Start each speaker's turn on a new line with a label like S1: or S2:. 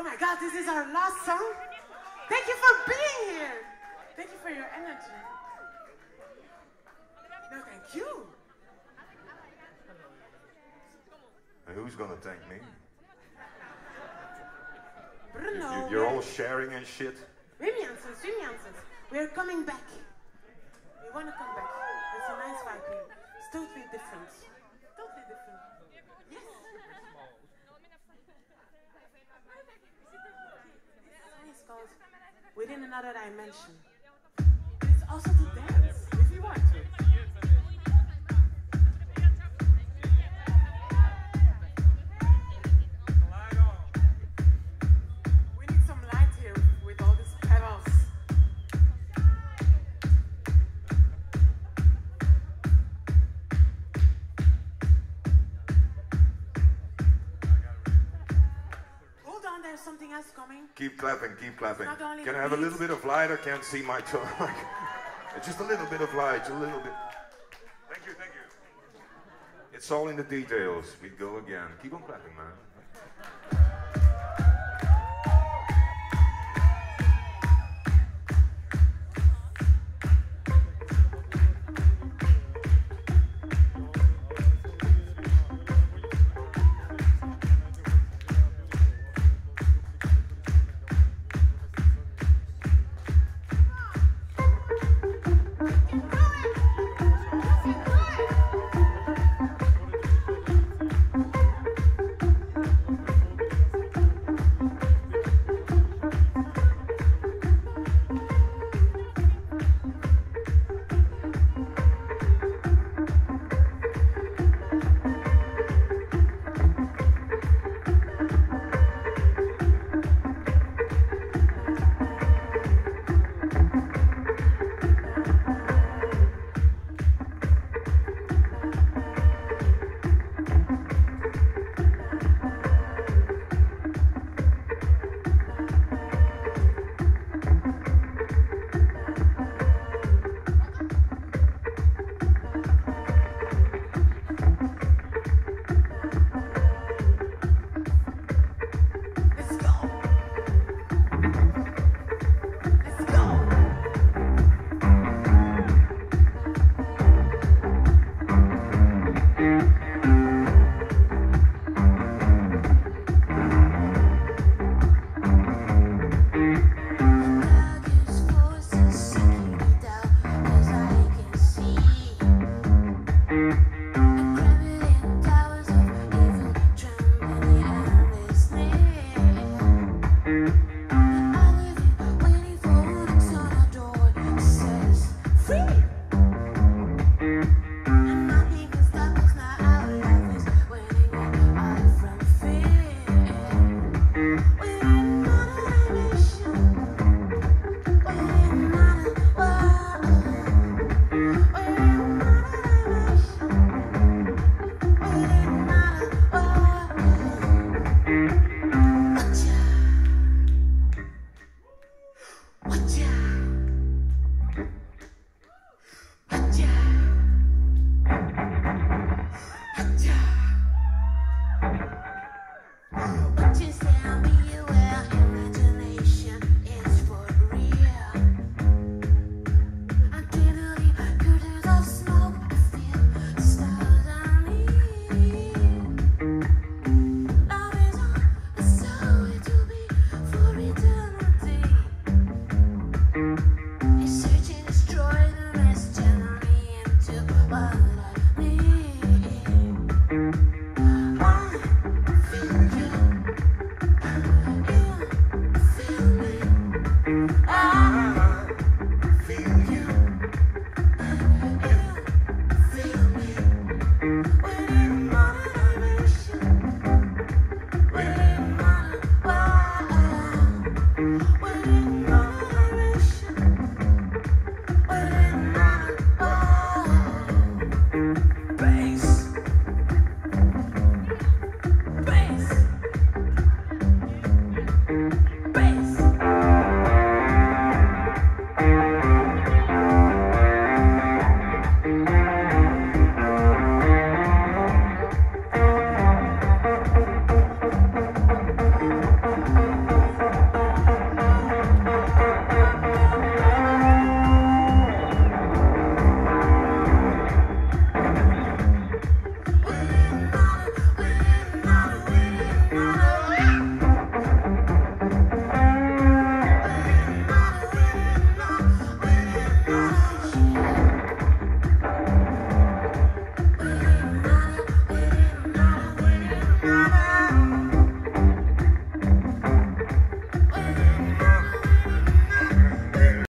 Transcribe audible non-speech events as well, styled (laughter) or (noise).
S1: Oh my God, this is our last song. Thank you for being here. Thank you for your energy. No, thank you.
S2: Who's gonna thank me?
S1: Brno.
S2: You, you're all sharing and shit.
S1: Answers, answers. We are coming back. We want to come back. It's a nice vibe here. It's totally different. Totally different. Yes. This song is called Within Another Dimension. It's also to dance if you want to. Coming.
S2: Keep clapping, keep clapping. Can I have a little bit of light? I can't see my tongue. (laughs) just a little bit of light, a little bit. Thank you, thank you. It's all in the details. We go again. Keep on clapping, man.